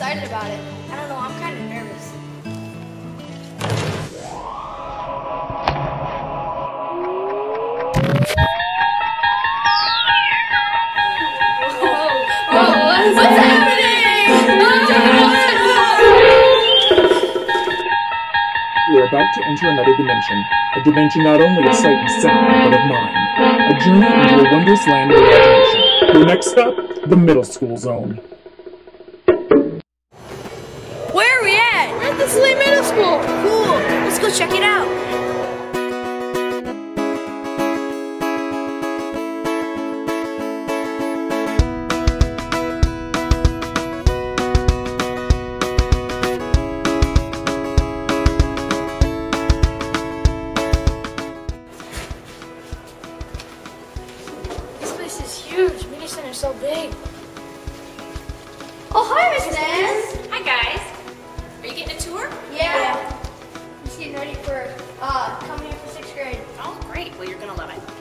about it. I don't know, I'm kind of nervous. Are about to enter another dimension. A dimension not only of sight and sound, but of mind. A journey into a wondrous land of imagination. Your next stop, the middle school zone. Huge. Media Center's so big. Oh, hi, Miss Nance. Hi guys. Are you getting a tour? Yeah. I'm just getting ready for uh, coming here for sixth grade. Oh, great. Well, you're gonna love it.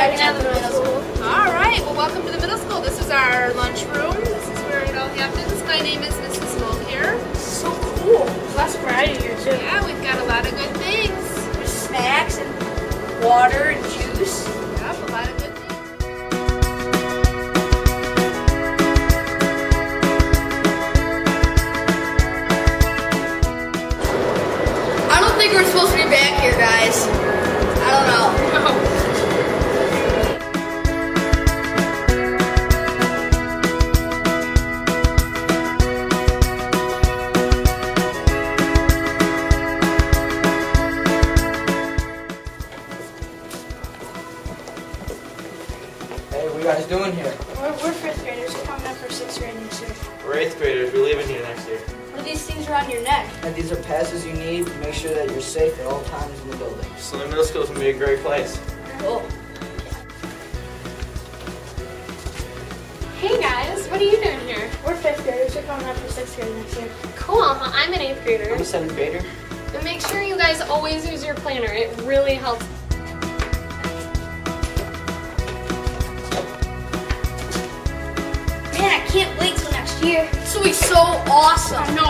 We're checking out the middle school. All right, well, welcome to the middle school. This is our lunchroom. This is where it all happens. My name is Mrs. Mulcair. So cool. Lots of variety here too. Yeah, we've got a lot of good things. There's snacks and water and juice. Yep, a lot of good things. I don't think we're supposed to be back here, guys. I don't know. You guys doing here? We're, we're fifth graders coming up for sixth grade next year. We're eighth graders. We're leaving here next year. What are these things around your neck? And these are passes you need to make sure that you're safe at all times in the building. So the middle school is gonna be a great place. Cool. Hey guys, what are you doing here? We're fifth graders. We're coming up for sixth grade next year. Cool, uh-huh. I'm an eighth grader. I'm a seventh grader. And make sure you guys always use your planner. It really helps. Will be so awesome.